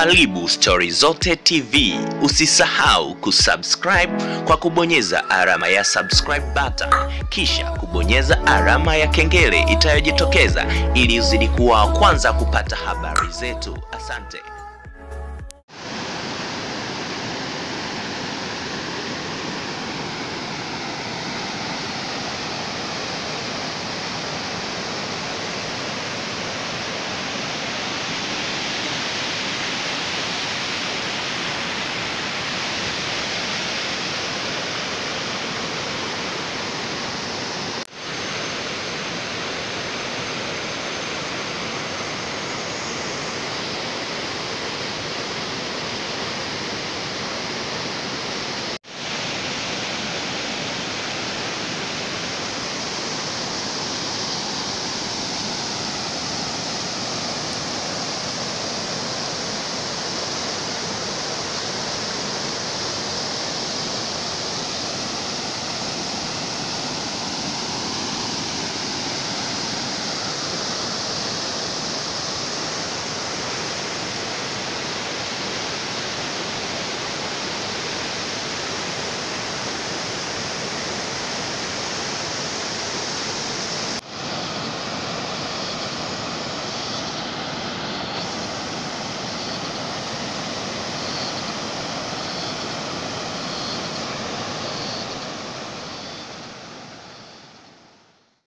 Karibu Stori Zote TV. Usisahau kusubscribe kwa kubonyeza alama ya subscribe button, kisha kubonyeza alama ya kengele itayojitokeza ili uzidi kuwa wa kwanza kupata habari zetu. Asante.